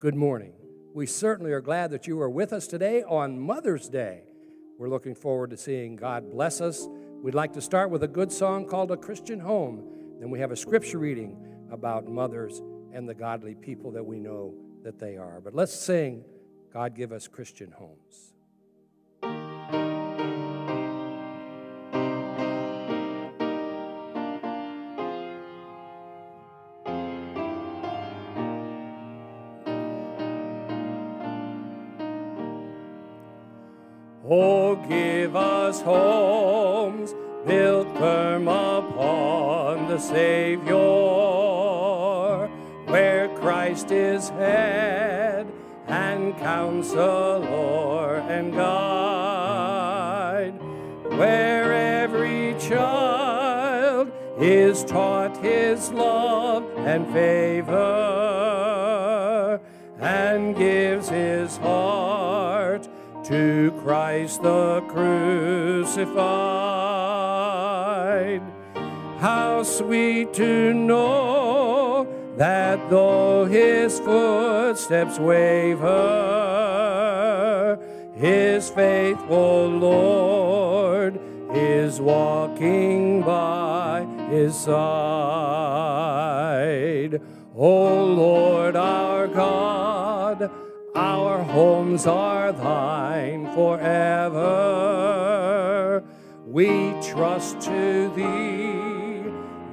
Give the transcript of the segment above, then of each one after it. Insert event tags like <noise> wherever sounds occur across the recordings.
Good morning. We certainly are glad that you are with us today on Mother's Day. We're looking forward to seeing God bless us. We'd like to start with a good song called A Christian Home. Then we have a scripture reading about mothers and the godly people that we know that they are. But let's sing, God Give Us Christian Homes. Give us homes built firm upon the Savior, where Christ is head and counselor and guide, where every child is taught his love and favor and gives his heart to Christ the crucified. How sweet to know that though his footsteps waver, his faithful Lord is walking by his side. O Lord our God, homes are thine forever. We trust to thee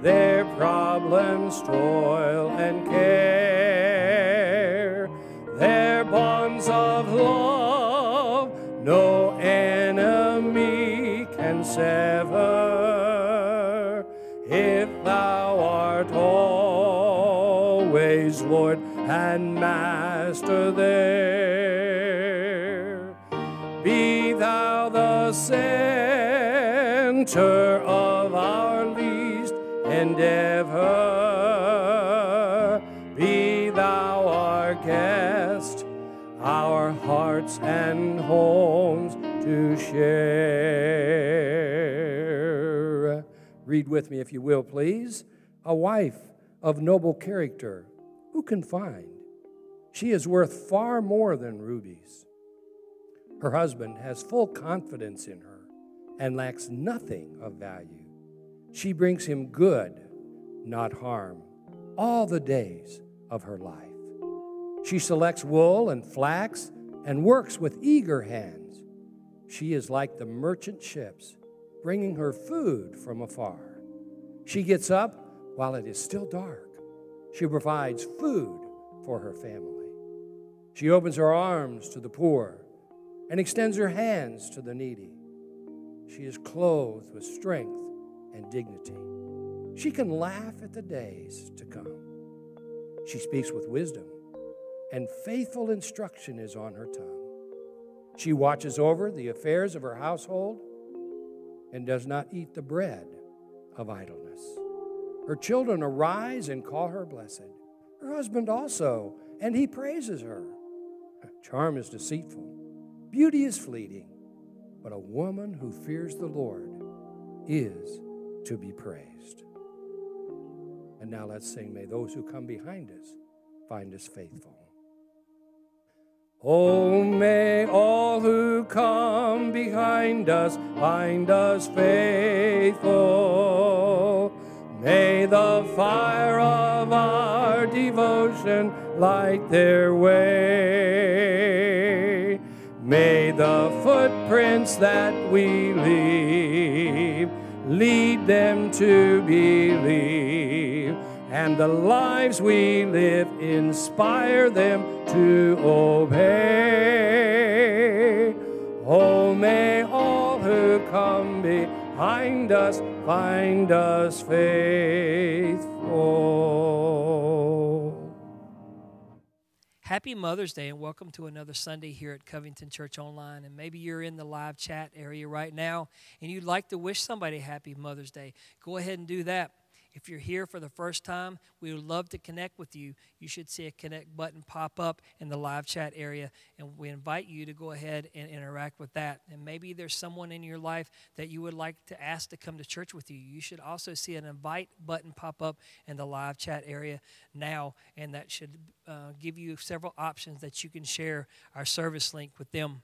their problems, toil, and care. Their bonds of love no enemy can sever. If thou art always Lord and Master there, center of our least endeavor. Be thou our guest, our hearts and homes to share. Read with me, if you will, please. A wife of noble character, who can find? She is worth far more than rubies. Her husband has full confidence in her and lacks nothing of value. She brings him good, not harm, all the days of her life. She selects wool and flax and works with eager hands. She is like the merchant ships, bringing her food from afar. She gets up while it is still dark. She provides food for her family. She opens her arms to the poor and extends her hands to the needy. She is clothed with strength and dignity. She can laugh at the days to come. She speaks with wisdom, and faithful instruction is on her tongue. She watches over the affairs of her household and does not eat the bread of idleness. Her children arise and call her blessed. Her husband also, and he praises her. Charm is deceitful, beauty is fleeting, but a woman who fears the Lord is to be praised. And now let's sing, May those who come behind us find us faithful. Oh, may all who come behind us find us faithful. May the fire of our devotion light their way. May the footprints that we leave lead them to believe, and the lives we live inspire them to obey. Oh, may all who come behind us find us faithful. Happy Mother's Day and welcome to another Sunday here at Covington Church Online. And maybe you're in the live chat area right now and you'd like to wish somebody happy Mother's Day. Go ahead and do that. If you're here for the first time, we would love to connect with you. You should see a connect button pop up in the live chat area, and we invite you to go ahead and interact with that. And maybe there's someone in your life that you would like to ask to come to church with you. You should also see an invite button pop up in the live chat area now, and that should uh, give you several options that you can share our service link with them.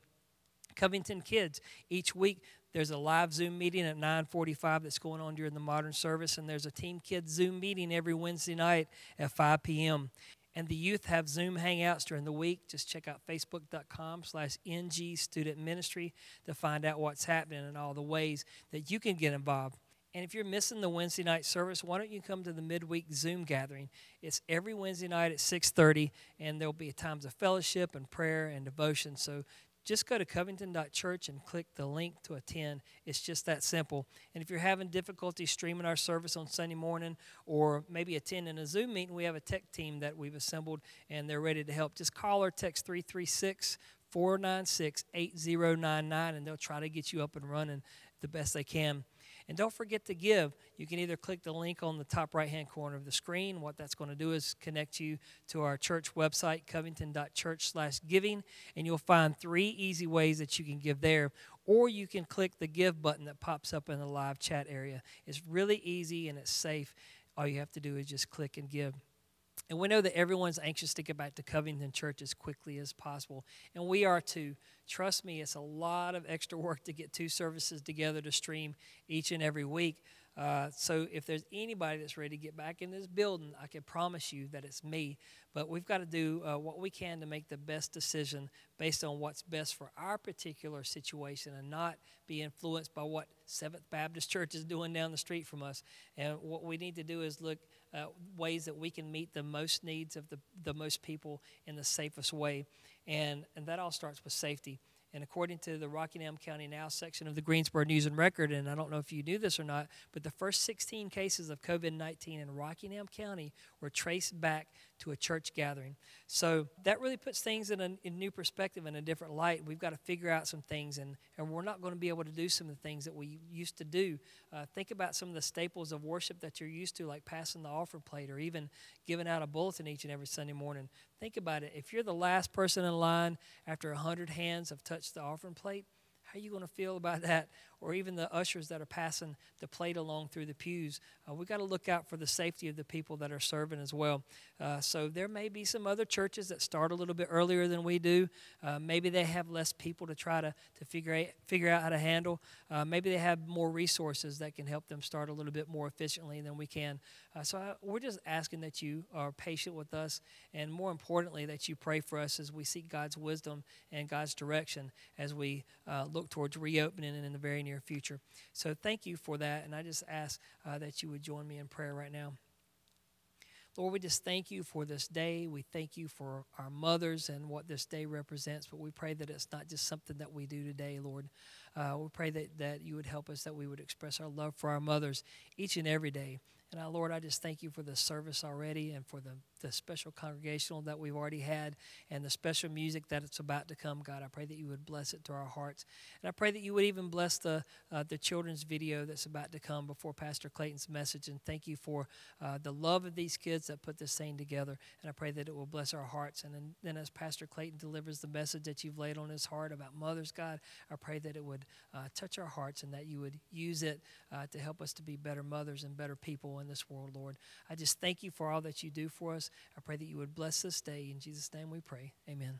Covington Kids, each week there's a live Zoom meeting at 9:45 that's going on during the modern service, and there's a Team Kids Zoom meeting every Wednesday night at 5 p.m. And the youth have Zoom hangouts during the week. Just check out facebook.com slash NG Student Ministry to find out what's happening and all the ways that you can get involved. And if you're missing the Wednesday night service, why don't you come to the midweek Zoom gathering? It's every Wednesday night at 6:30, and there'll be times of fellowship and prayer and devotion. So just go to covington.church and click the link to attend. It's just that simple. And if you're having difficulty streaming our service on Sunday morning or maybe attending a Zoom meeting, we have a tech team that we've assembled and they're ready to help. Just call or text 336 496 8099 and they'll try to get you up and running the best they can. And don't forget to give. You can either click the link on the top right hand corner of the screen. What that's going to do is connect you to our church website, covington.church slash giving, and you'll find three easy ways that you can give there. Or you can click the give button that pops up in the live chat area. It's really easy and it's safe. All you have to do is just click and give. And we know that everyone's anxious to get back to Covington Church as quickly as possible. And we are too. Trust me, it's a lot of extra work to get two services together to stream each and every week. Uh, so if there's anybody that's ready to get back in this building, I can promise you that it's me. But we've got to do uh, what we can to make the best decision based on what's best for our particular situation and not be influenced by what Seventh Baptist Church is doing down the street from us. And what we need to do is look uh, ways that we can meet the most needs of the, the most people in the safest way. And, and that all starts with safety. And according to the Rockingham County Now section of the Greensboro News and Record, and I don't know if you knew this or not, but the first 16 cases of COVID 19 in Rockingham County were traced back to a church gathering. So that really puts things in a, in new perspective and a different light. We've got to figure out some things, and, and we're not going to be able to do some of the things that we used to do. Uh, think about some of the staples of worship that you're used to, like passing the offering plate or even giving out a bulletin each and every Sunday morning. Think about it. If you're the last person in line after a 100 hands have touched the offering plate, how are you going to feel about <laughs> that? Or even the ushers that are passing the plate along through the pews. Uh, we've got to look out for the safety of the people that are serving as well. Uh, so there may be some other churches that start a little bit earlier than we do. Uh, maybe they have less people to try to, to figure, out, figure out how to handle. Uh, maybe they have more resources that can help them start a little bit more efficiently than we can. Uh, so I, we're just asking that you are patient with us and more importantly, that you pray for us as we seek God's wisdom and God's direction as we uh, look towards reopening in the very near future. So thank you for that. And I just ask that you would join me in prayer right now. Lord, we just thank you for this day. We thank you for our mothers and what this day represents. But we pray that it's not just something that we do today, Lord. Uh, we pray that, that you would help us, that we would express our love for our mothers each and every day. And uh, Lord, I just thank you for the service already and for the, the special congregational that we've already had and the special music that it's about to come. God, I pray that you would bless it to our hearts. And I pray that you would even bless the, uh, the children's video that's about to come before Pastor Clayton's message. And thank you for uh, the love of these kids that put this thing together. And I pray that it will bless our hearts. And then, then as Pastor Clayton delivers the message that you've laid on his heart about mothers, God, I pray that it would uh, touch our hearts and that you would use it uh, to help us to be better mothers and better people in this world, Lord. I just thank you for all that you do for us. I pray that you would bless this day. In Jesus' name we pray. Amen.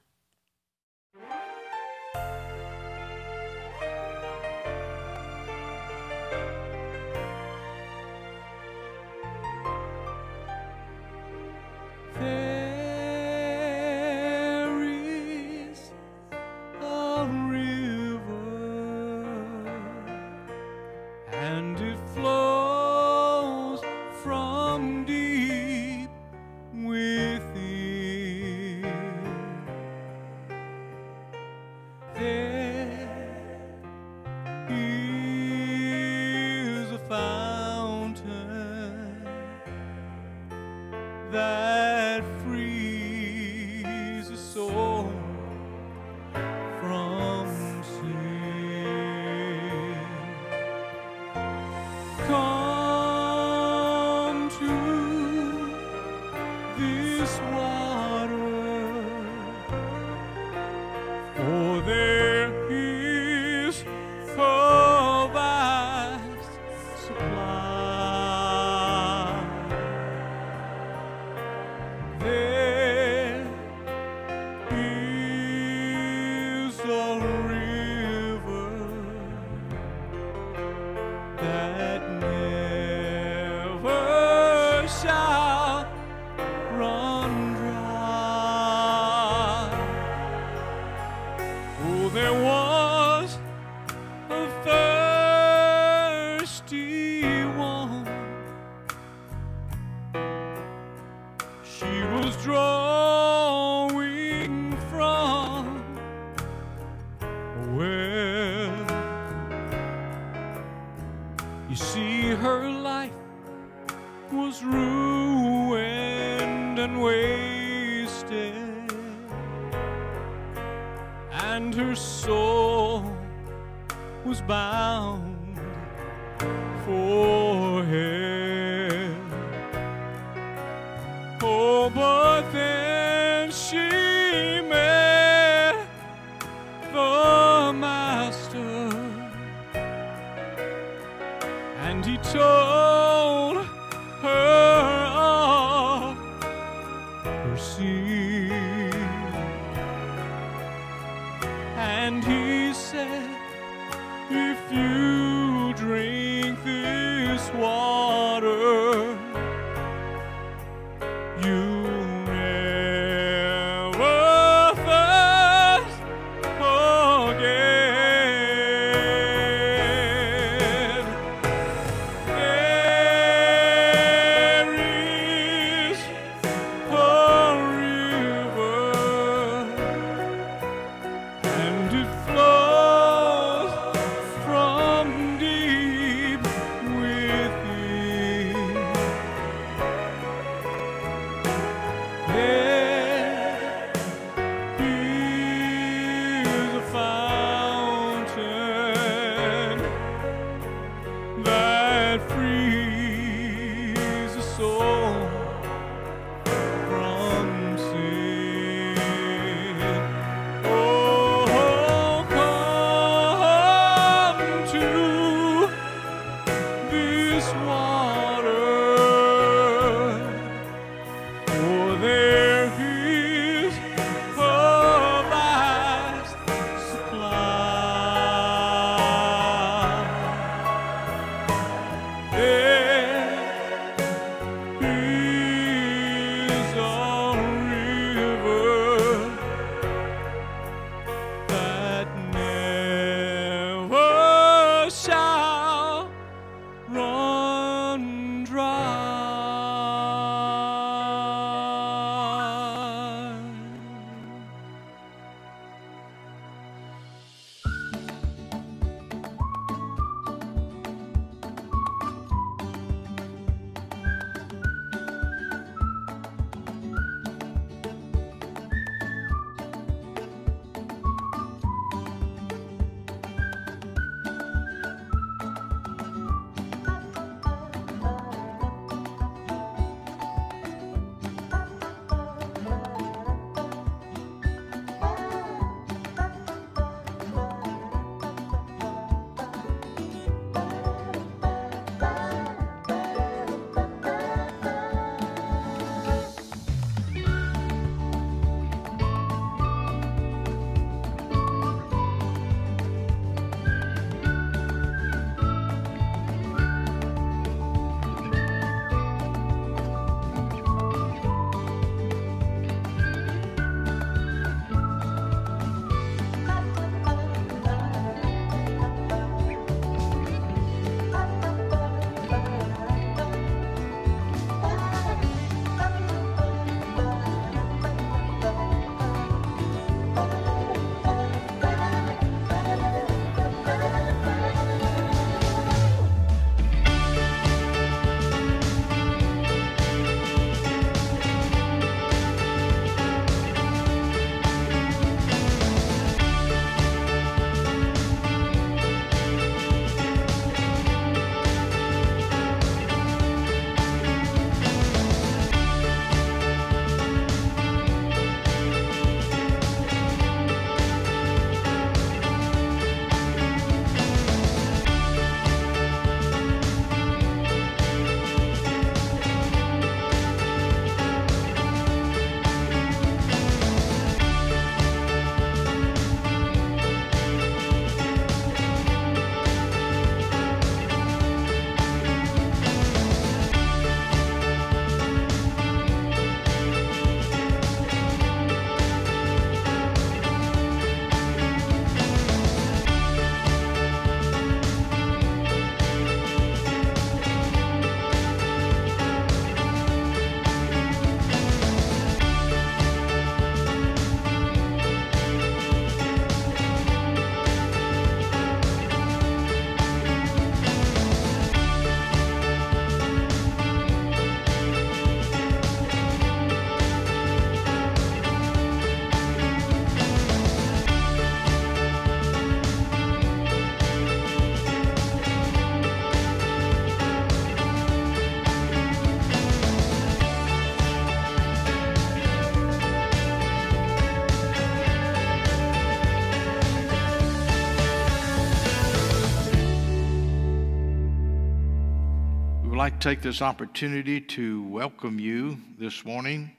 Like to take this opportunity to welcome you this morning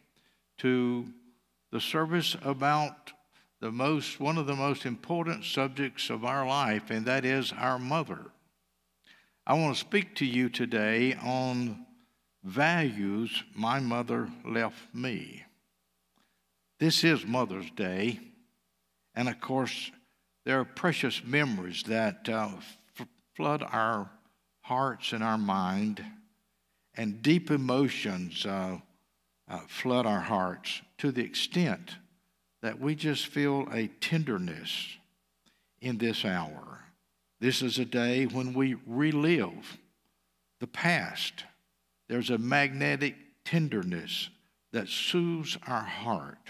to the service about the most one of the most important subjects of our life and that is our mother. I want to speak to you today on values my mother left me. This is Mother's Day, and of course, there are precious memories that uh, flood our hearts and our mind, and deep emotions uh, uh, flood our hearts to the extent that we just feel a tenderness in this hour. This is a day when we relive the past. There's a magnetic tenderness that soothes our heart.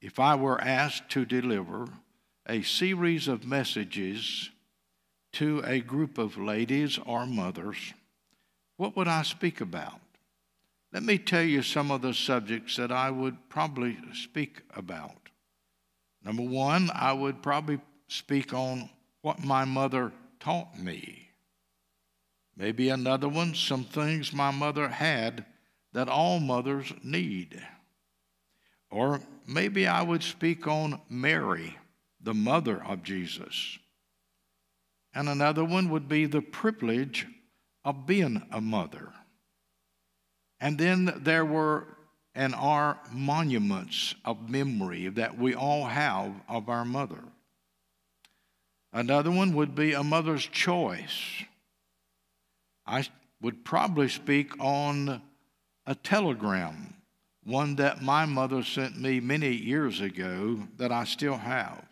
If I were asked to deliver a series of messages to a group of ladies or mothers, what would I speak about? Let me tell you some of the subjects that I would probably speak about. Number one, I would probably speak on what my mother taught me. Maybe another one, some things my mother had that all mothers need. Or maybe I would speak on Mary, the mother of Jesus. And another one would be the privilege of being a mother. And then there were and are monuments of memory that we all have of our mother. Another one would be a mother's choice. I would probably speak on a telegram, one that my mother sent me many years ago that I still have.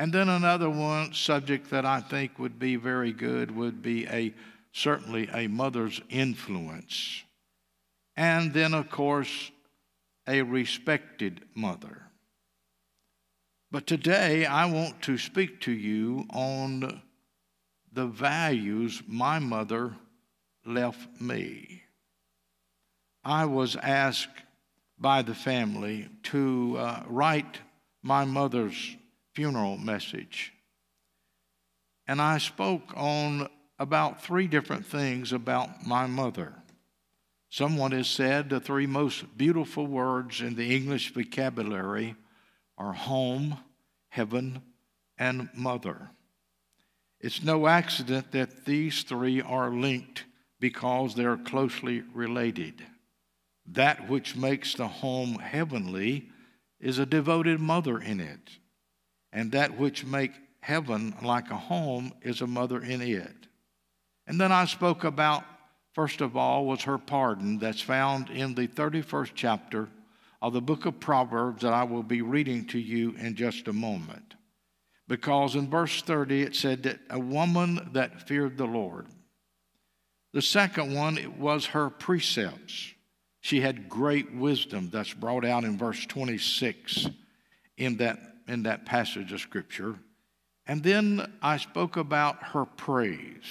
And then another one subject that I think would be very good would be a certainly a mother's influence. And then of course a respected mother. But today I want to speak to you on the values my mother left me. I was asked by the family to uh, write my mother's funeral message. And I spoke on about three different things about my mother. Someone has said the three most beautiful words in the English vocabulary are home, heaven, and mother. It's no accident that these three are linked because they're closely related. That which makes the home heavenly is a devoted mother in it and that which make heaven like a home is a mother in it. And then I spoke about, first of all, was her pardon that's found in the 31st chapter of the book of Proverbs that I will be reading to you in just a moment. Because in verse 30 it said that a woman that feared the Lord. The second one it was her precepts. She had great wisdom that's brought out in verse 26 in that in that passage of Scripture. And then I spoke about her praise.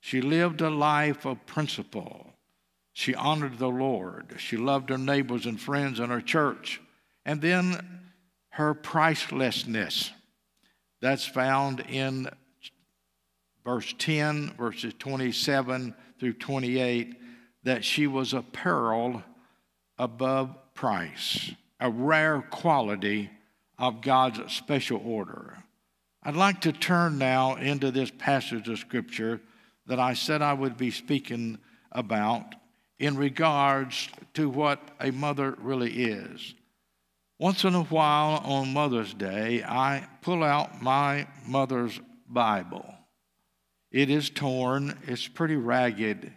She lived a life of principle. She honored the Lord. She loved her neighbors and friends and her church. And then her pricelessness. That's found in verse 10, verses 27 through 28, that she was a pearl above price, a rare quality of God's special order. I'd like to turn now into this passage of Scripture that I said I would be speaking about in regards to what a mother really is. Once in a while on Mother's Day, I pull out my mother's Bible. It is torn, it's pretty ragged,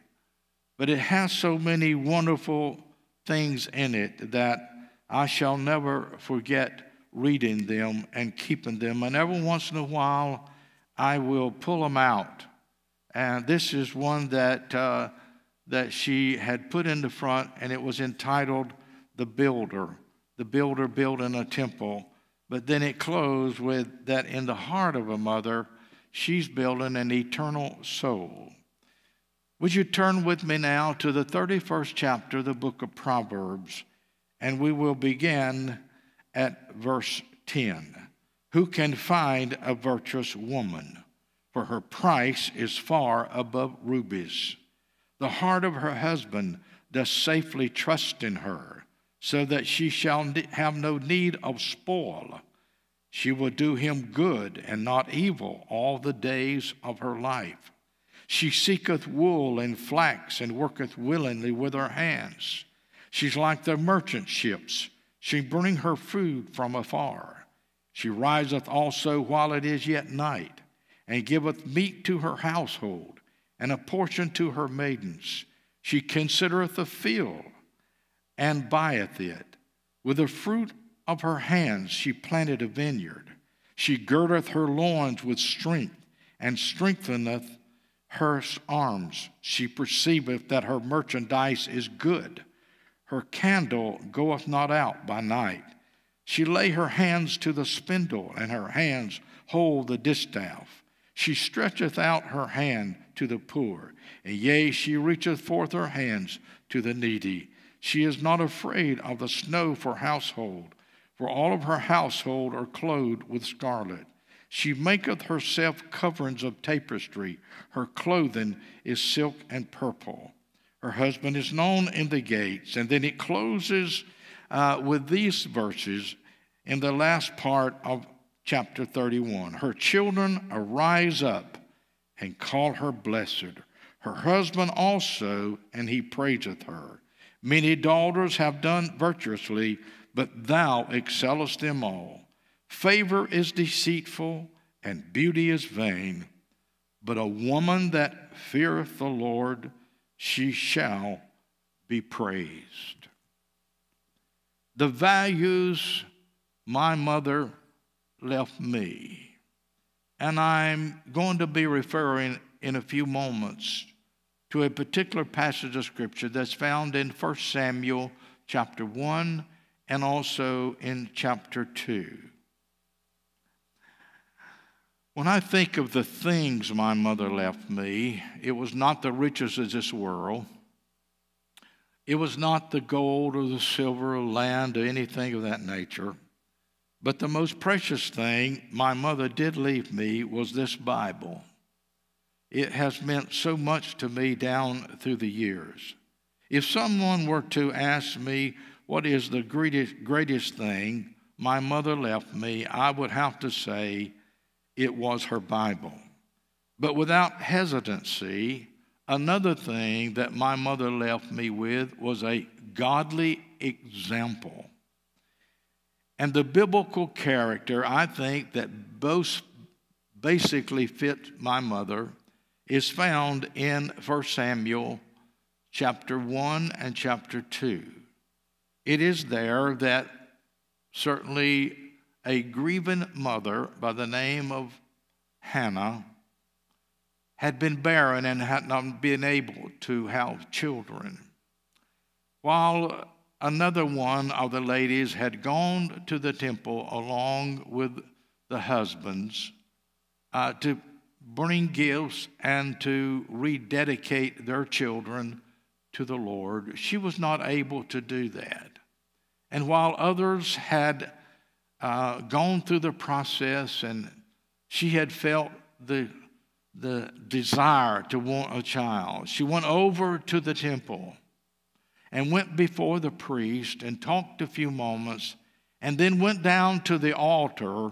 but it has so many wonderful things in it that I shall never forget reading them and keeping them. And every once in a while, I will pull them out. And this is one that, uh, that she had put in the front, and it was entitled The Builder. The Builder Building a Temple. But then it closed with that in the heart of a mother, she's building an eternal soul. Would you turn with me now to the 31st chapter of the book of Proverbs? And we will begin at verse 10. Who can find a virtuous woman? For her price is far above rubies, The heart of her husband does safely trust in her, so that she shall have no need of spoil. She will do him good and not evil all the days of her life. She seeketh wool and flax and worketh willingly with her hands. She's like the merchant ships. She bring her food from afar. She riseth also while it is yet night, and giveth meat to her household, and a portion to her maidens. She considereth the field, and buyeth it. With the fruit of her hands she planted a vineyard. She girdeth her loins with strength, and strengtheneth her arms. She perceiveth that her merchandise is good. Her candle goeth not out by night. She lay her hands to the spindle, and her hands hold the distaff. She stretcheth out her hand to the poor, and yea, she reacheth forth her hands to the needy. She is not afraid of the snow for household, for all of her household are clothed with scarlet. She maketh herself coverings of tapestry. Her clothing is silk and purple. Her husband is known in the gates. And then it closes uh, with these verses in the last part of chapter 31. Her children arise up and call her blessed. Her husband also, and he praiseth her. Many daughters have done virtuously, but thou excellest them all. Favor is deceitful, and beauty is vain. But a woman that feareth the Lord, she shall be praised. The values my mother left me, and I'm going to be referring in a few moments to a particular passage of scripture that's found in 1 Samuel chapter 1 and also in chapter 2. When I think of the things my mother left me, it was not the riches of this world. It was not the gold or the silver or land or anything of that nature. But the most precious thing my mother did leave me was this Bible. It has meant so much to me down through the years. If someone were to ask me what is the greatest, greatest thing my mother left me, I would have to say it was her Bible. But without hesitancy, another thing that my mother left me with was a godly example. And the biblical character, I think, that both basically fit my mother is found in 1 Samuel chapter 1 and chapter 2. It is there that certainly a grieving mother by the name of Hannah had been barren and had not been able to have children. While another one of the ladies had gone to the temple along with the husbands uh, to bring gifts and to rededicate their children to the Lord. She was not able to do that. And while others had uh, gone through the process and she had felt the, the desire to want a child. She went over to the temple and went before the priest and talked a few moments and then went down to the altar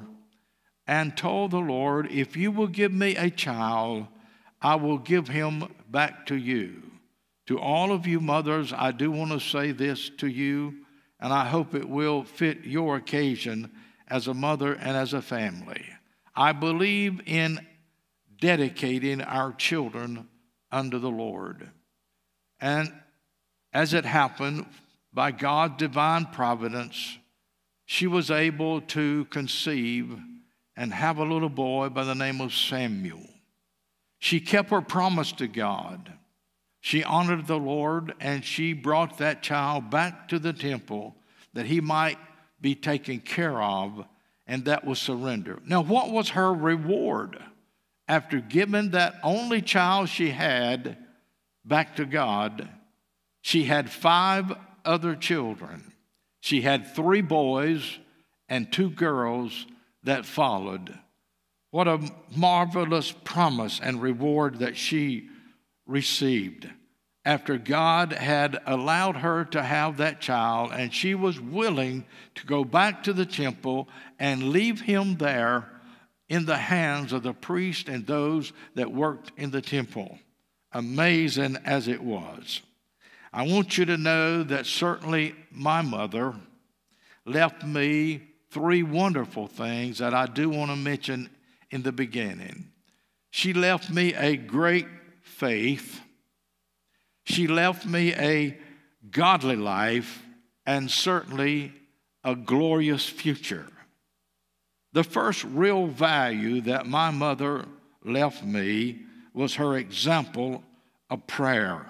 and told the Lord, If you will give me a child, I will give him back to you. To all of you mothers, I do want to say this to you, and I hope it will fit your occasion as a mother and as a family. I believe in dedicating our children unto the Lord. And as it happened, by God's divine providence, she was able to conceive and have a little boy by the name of Samuel. She kept her promise to God. She honored the Lord and she brought that child back to the temple that he might be taken care of, and that was surrender. Now, what was her reward after giving that only child she had back to God? She had five other children. She had three boys and two girls that followed. What a marvelous promise and reward that she received. after God had allowed her to have that child, and she was willing to go back to the temple and leave him there in the hands of the priest and those that worked in the temple. Amazing as it was. I want you to know that certainly my mother left me three wonderful things that I do want to mention in the beginning. She left me a great faith she left me a godly life and certainly a glorious future. The first real value that my mother left me was her example of prayer.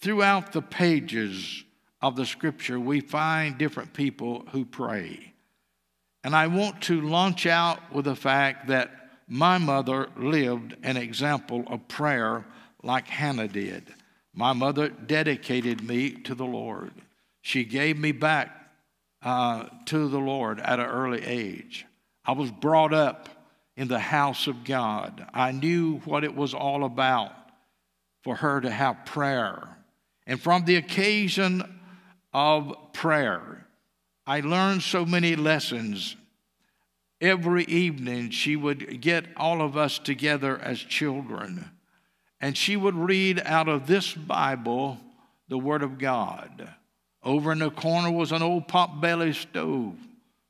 Throughout the pages of the scripture, we find different people who pray. And I want to launch out with the fact that my mother lived an example of prayer like Hannah did. My mother dedicated me to the Lord. She gave me back uh, to the Lord at an early age. I was brought up in the house of God. I knew what it was all about for her to have prayer. And from the occasion of prayer, I learned so many lessons. Every evening, she would get all of us together as children and she would read out of this Bible the Word of God. Over in the corner was an old pot-belly stove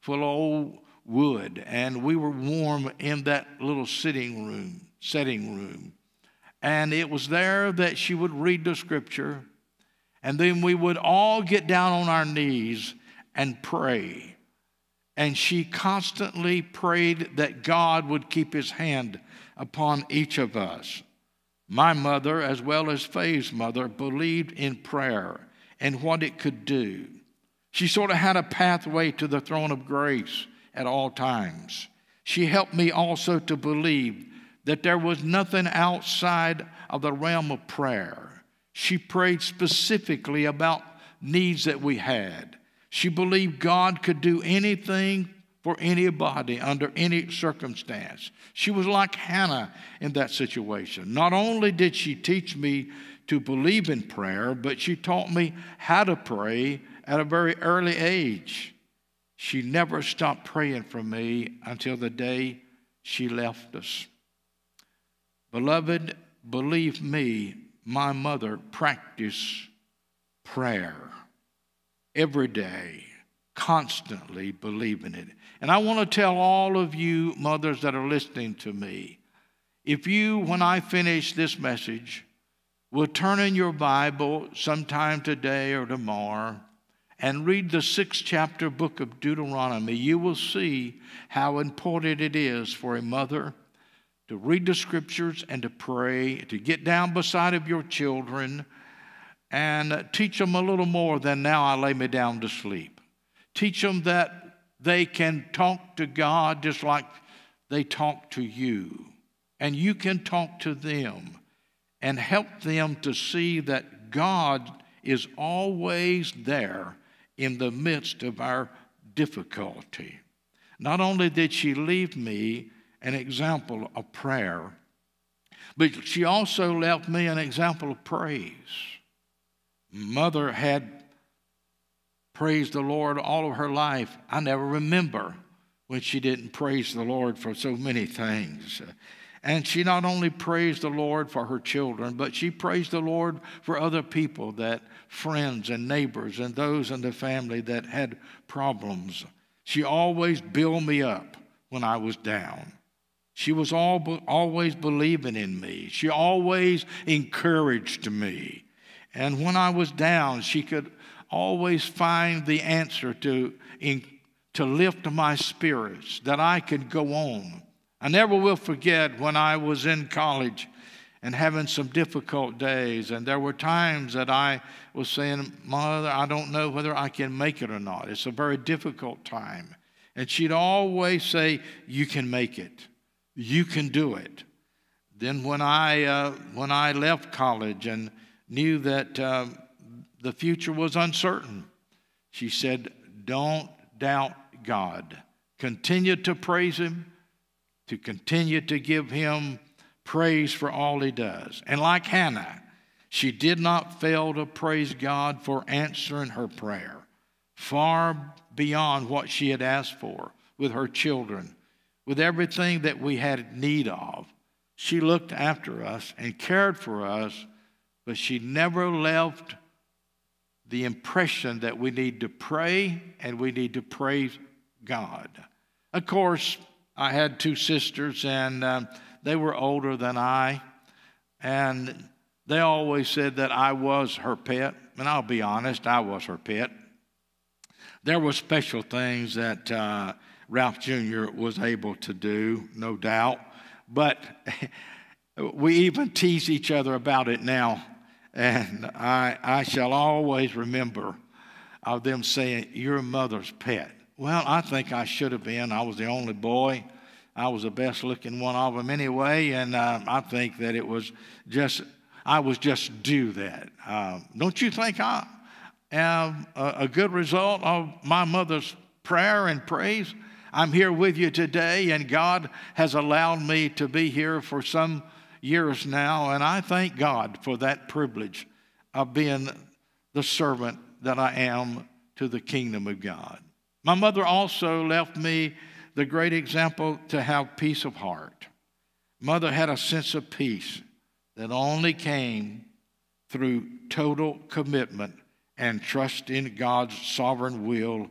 full of old wood, and we were warm in that little sitting room, setting room. And it was there that she would read the scripture, and then we would all get down on our knees and pray. And she constantly prayed that God would keep his hand upon each of us. My mother, as well as Faye's mother, believed in prayer and what it could do. She sort of had a pathway to the throne of grace at all times. She helped me also to believe that there was nothing outside of the realm of prayer. She prayed specifically about needs that we had. She believed God could do anything for anybody under any circumstance. She was like Hannah in that situation. Not only did she teach me to believe in prayer, but she taught me how to pray at a very early age. She never stopped praying for me until the day she left us. Beloved, believe me, my mother practiced prayer every day, constantly believing it. And I want to tell all of you mothers that are listening to me if you, when I finish this message, will turn in your Bible sometime today or tomorrow and read the sixth chapter book of Deuteronomy, you will see how important it is for a mother to read the scriptures and to pray, to get down beside of your children and teach them a little more than now I lay me down to sleep. Teach them that they can talk to God just like they talk to you. And you can talk to them and help them to see that God is always there in the midst of our difficulty. Not only did she leave me an example of prayer, but she also left me an example of praise. Mother had praised the Lord all of her life. I never remember when she didn't praise the Lord for so many things. And she not only praised the Lord for her children, but she praised the Lord for other people that friends and neighbors and those in the family that had problems. She always built me up when I was down. She was all, always believing in me. She always encouraged me. And when I was down, she could always find the answer to, in, to lift my spirits, that I could go on. I never will forget when I was in college and having some difficult days. And there were times that I was saying, Mother, I don't know whether I can make it or not. It's a very difficult time. And she'd always say, You can make it, you can do it. Then, when I, uh, when I left college and knew that um, the future was uncertain. She said, Don't doubt God. Continue to praise Him, to continue to give Him praise for all He does. And like Hannah, She did not fail to praise God for answering her prayer, far beyond what she had asked for with her children, with everything that we had need of. She looked after us and cared for us, but she never left the impression that we need to pray and we need to praise God. Of course, I had two sisters, and um, they were older than I, and they always said that I was her pet, and I'll be honest, I was her pet. There were special things that uh, Ralph Jr. was able to do, no doubt, but <laughs> we even tease each other about it now, and I, I shall always remember of them saying, Your mother's pet. Well, I think I should have been. I was the only boy. I was the best looking one of them anyway, and uh, I think that it was just I was just due that. Uh, don't you think I am a, a good result of my mother's prayer and praise? I'm here with you today, and God has allowed me to be here for some years now, and I thank God for that privilege of being the servant that I am to the kingdom of God. My mother also left me the great example to have peace of heart. Mother had a sense of peace that only came through total commitment and trust in God's sovereign will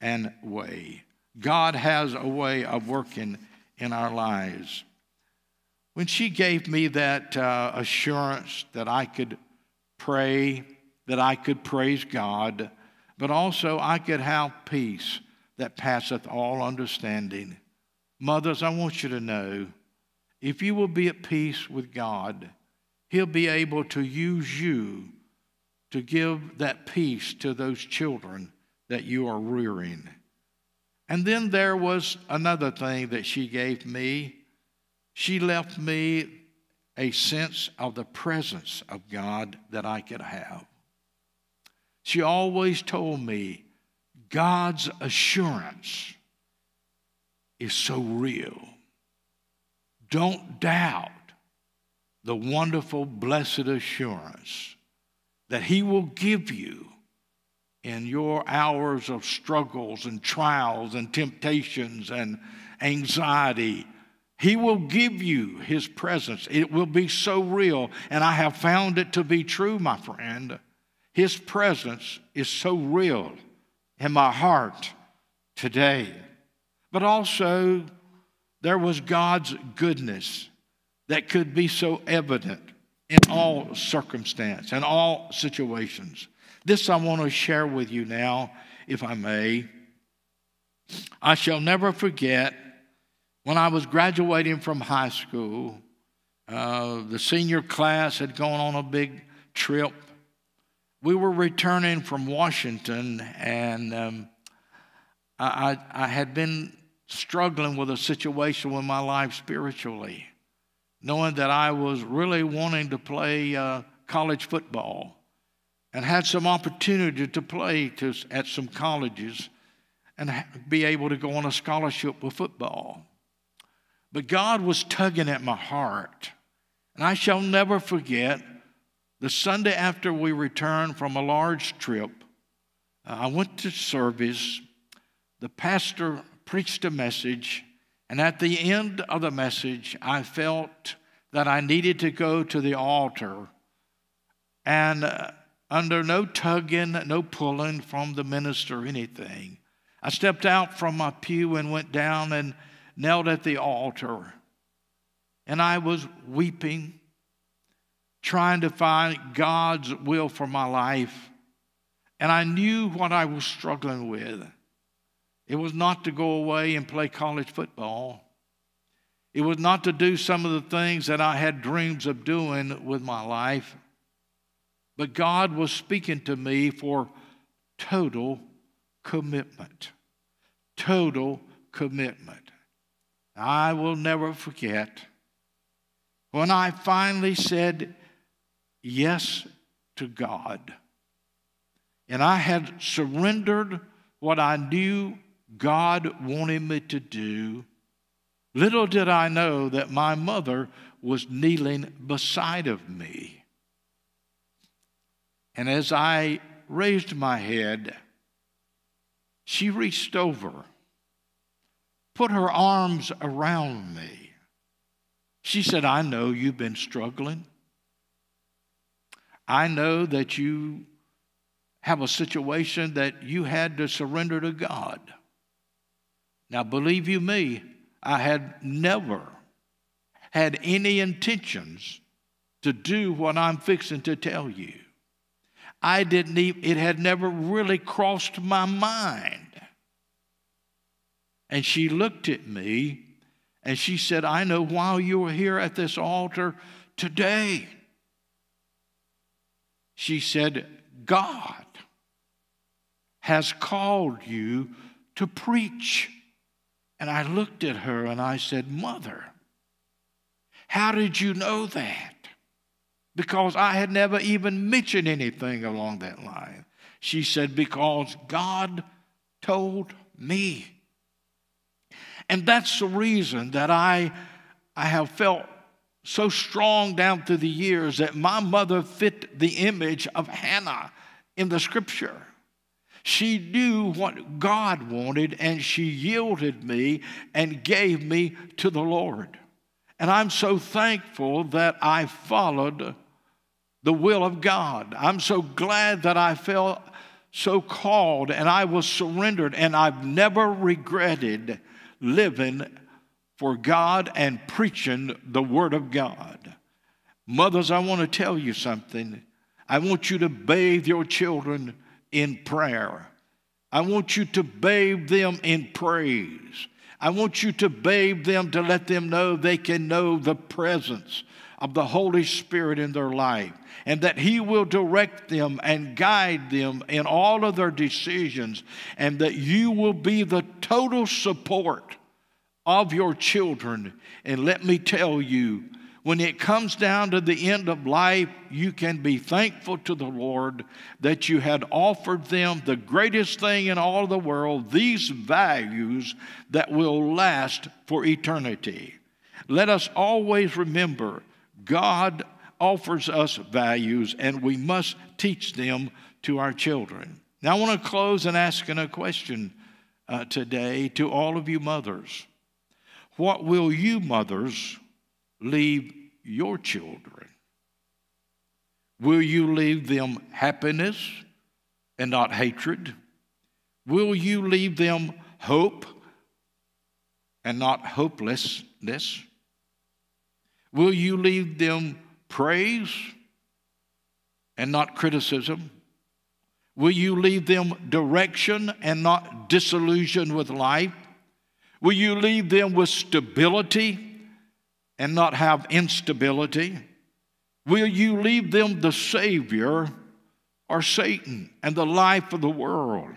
and way. God has a way of working in our lives. When she gave me that uh, assurance that I could pray, that I could praise God, but also I could have peace that passeth all understanding. Mothers, I want you to know if you will be at peace with God, He'll be able to use you to give that peace to those children that you are rearing. And then there was another thing that she gave me. She left me a sense of the presence of God that I could have. She always told me God's assurance is so real. Don't doubt the wonderful, blessed assurance that He will give you in your hours of struggles and trials and temptations and anxiety. He will give you His presence. It will be so real. And I have found it to be true, my friend. His presence is so real in my heart today. But also, there was God's goodness that could be so evident in all circumstance and all situations. This I want to share with you now, if I may. I shall never forget when I was graduating from high school, uh, the senior class had gone on a big trip. We were returning from Washington, and um, I, I, had been struggling with a situation with my life spiritually knowing that I was really wanting to play uh, college football and had some opportunity to play to, at some colleges and be able to go on a scholarship with football. But God was tugging at my heart. And I shall never forget the Sunday after we returned from a large trip, uh, I went to service. The pastor preached a message and at the end of the message, I felt that I needed to go to the altar. And uh, under no tugging, no pulling from the minister or anything, I stepped out from my pew and went down and knelt at the altar. And I was weeping, trying to find God's will for my life. And I knew what I was struggling with. It was not to go away and play college football. It was not to do some of the things that I had dreams of doing with my life. But God was speaking to me for total commitment. Total commitment. I will never forget when I finally said yes to God. And I had surrendered what I knew God wanted me to do, little did I know that my mother was kneeling beside of me. And as I raised my head, she reached over, put her arms around me. She said, I know you've been struggling. I know that you have a situation that you had to surrender to God. Now, believe you me, I had never had any intentions to do what I'm fixing to tell you. I didn't even, it had never really crossed my mind. And she looked at me and she said, I know while you were here at this altar today, she said, God has called you to preach. And I looked at her and I said, Mother, how did you know that? Because I had never even mentioned anything along that line. She said, Because God told me. And that's the reason that I, I have felt so strong down through the years that my mother fit the image of Hannah in the scripture. She knew what God wanted and she yielded me and gave me to the Lord. And I'm so thankful that I followed the will of God. I'm so glad that I felt so called and I was surrendered, and I've never regretted living for God and preaching the Word of God. Mothers, I want to tell you something. I want you to bathe your children in prayer. I want you to bathe them in praise. I want you to bathe them to let them know they can know the presence of the Holy Spirit in their life and that He will direct them and guide them in all of their decisions and that you will be the total support of your children. And let me tell you, when it comes down to the end of life, you can be thankful to the Lord that you had offered them the greatest thing in all the world, these values that will last for eternity. Let us always remember God offers us values and we must teach them to our children. Now, I want to close and asking a question uh, today to all of you mothers. What will you, mothers, leave your children? Will you leave them happiness and not hatred? Will you leave them hope and not hopelessness? Will you leave them praise and not criticism? Will you leave them direction and not disillusion with life? Will you leave them with stability and not have instability? Will you leave them the Savior or Satan and the life of the world?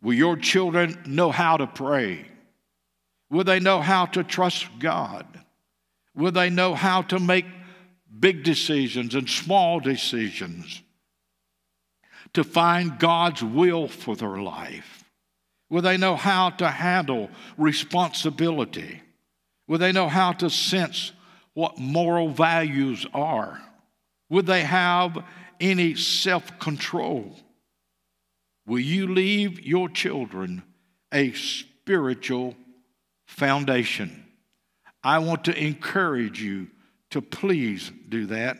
Will your children know how to pray? Will they know how to trust God? Will they know how to make big decisions and small decisions to find God's will for their life? Will they know how to handle responsibility? Will they know how to sense what moral values are? Would they have any self control? Will you leave your children a spiritual foundation? I want to encourage you to please do that.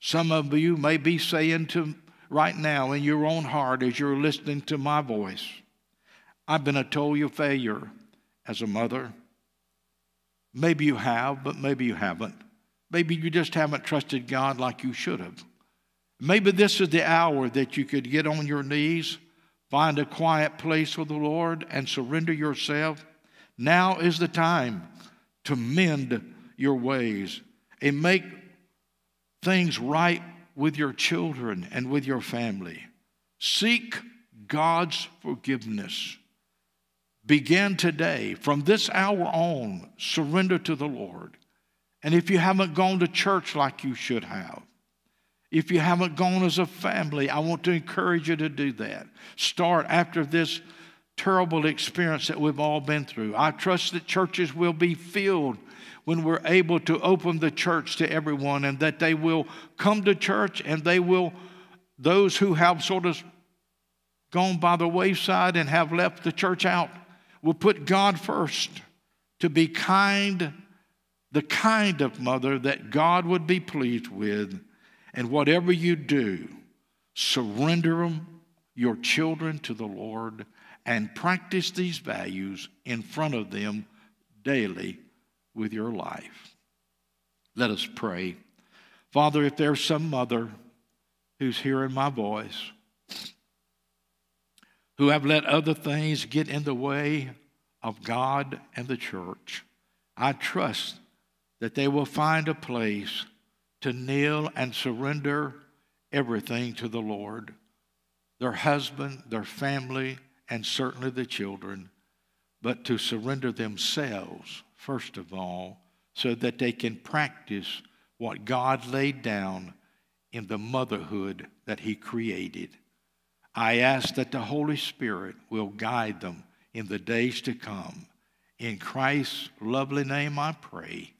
Some of you may be saying to right now in your own heart as you're listening to my voice, I've been a total failure as a mother. Maybe you have, but maybe you haven't. Maybe you just haven't trusted God like you should have. Maybe this is the hour that you could get on your knees, find a quiet place with the Lord, and surrender yourself. Now is the time to mend your ways and make things right with your children and with your family. Seek God's forgiveness. Begin today, from this hour on, surrender to the Lord. And if you haven't gone to church like you should have, if you haven't gone as a family, I want to encourage you to do that. Start after this terrible experience that we've all been through. I trust that churches will be filled when we're able to open the church to everyone and that they will come to church and they will those who have sort of gone by the wayside and have left the church out will put God first to be kind, the kind of mother that God would be pleased with. And whatever you do, surrender them, your children to the Lord and practice these values in front of them daily with your life. Let us pray. Father, if there's some mother who's hearing my voice, who have let other things get in the way of God and the church, I trust that they will find a place to kneel and surrender everything to the Lord their husband, their family, and certainly the children, but to surrender themselves, first of all, so that they can practice what God laid down in the motherhood that He created. I ask that the Holy Spirit will guide them in the days to come. In Christ's lovely name I pray.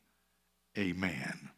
Amen.